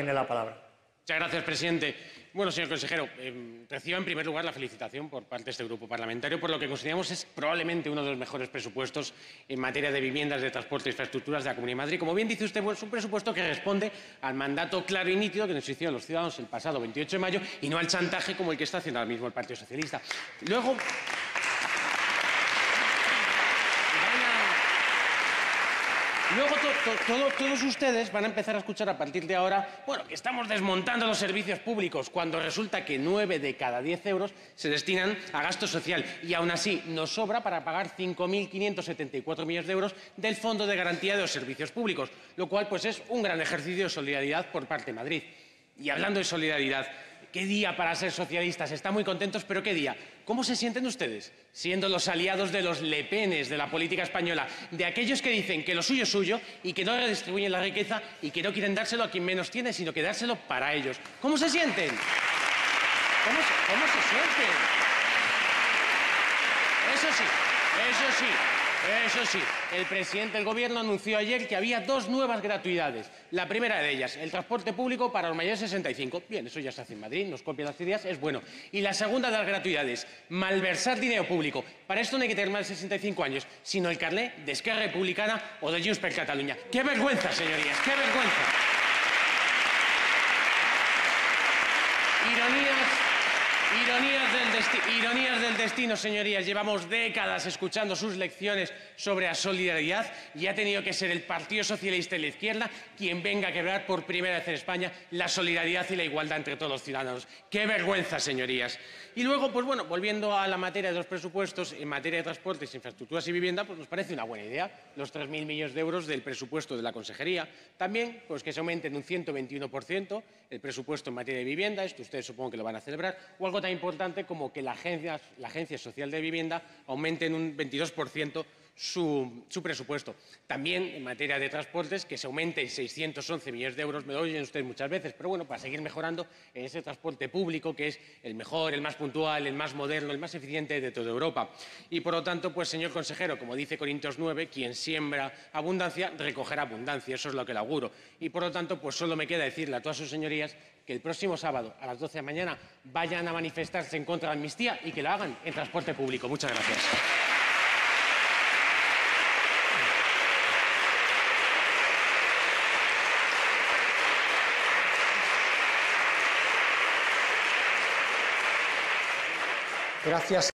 Tiene la palabra. Muchas gracias, presidente. Bueno, señor consejero, eh, reciba en primer lugar la felicitación por parte de este grupo parlamentario por lo que consideramos es probablemente uno de los mejores presupuestos en materia de viviendas, de transporte e infraestructuras de la Comunidad de Madrid. Como bien dice usted, es un presupuesto que responde al mandato claro y nítido que nos hicieron los ciudadanos el pasado 28 de mayo y no al chantaje como el que está haciendo ahora mismo el Partido Socialista. Luego, Luego todos ustedes van a empezar a escuchar a partir de ahora, bueno, que estamos desmontando los servicios públicos, cuando resulta que nueve de cada diez euros se destinan a gasto social y aún así nos sobra para pagar 5.574 millones de euros del Fondo de Garantía de los Servicios Públicos, lo cual pues es un gran ejercicio de solidaridad por parte de Madrid. Y hablando de solidaridad, qué día para ser socialistas. Están muy contentos, pero qué día. ¿Cómo se sienten ustedes siendo los aliados de los lepenes de la política española, de aquellos que dicen que lo suyo es suyo y que no redistribuyen la riqueza y que no quieren dárselo a quien menos tiene, sino que dárselo para ellos? ¿Cómo se sienten? ¿Cómo, cómo se sienten? Eso sí, eso sí. Eso sí, el presidente del Gobierno anunció ayer que había dos nuevas gratuidades. La primera de ellas, el transporte público para los mayores de 65. Bien, eso ya se hace en Madrid, nos copian las ideas, es bueno. Y la segunda de las gratuidades, malversar dinero público. Para esto no hay que tener más de 65 años, sino el carnet de Esquerra Republicana o de Junts per Catalunya. ¡Qué vergüenza, señorías! ¡Qué vergüenza! Ironías Ironías del, destino, señorías. Llevamos décadas escuchando sus lecciones sobre la solidaridad y ha tenido que ser el Partido Socialista y la izquierda quien venga a quebrar por primera vez en España la solidaridad y la igualdad entre todos los ciudadanos. ¡Qué vergüenza, señorías! Y luego, pues bueno, volviendo a la materia de los presupuestos, en materia de transportes, infraestructuras y vivienda, pues nos parece una buena idea los 3.000 millones de euros del presupuesto de la Consejería. También, pues que se aumenten un 121% el presupuesto en materia de vivienda, esto ustedes supongo que lo van a celebrar, o algo tan importante como que la Agencia, la Agencia Social de Vivienda aumente en un 22% su, presupuesto. También en materia de transportes, que se aumente 611 millones de euros, me lo oyen ustedes muchas veces, pero bueno, para seguir mejorando ese transporte público que es el mejor, el más puntual, el más moderno, el más eficiente de toda Europa. Y por lo tanto, pues señor consejero, como dice Corintios 9, quien siembra abundancia, recogerá abundancia, eso es lo que le auguro. Y por lo tanto, pues solo me queda decirle a todas sus señorías que el próximo sábado a las 12 de la mañana vayan a manifestarse en contra de la amnistía y que lo hagan en transporte público. Muchas gracias. Gracias.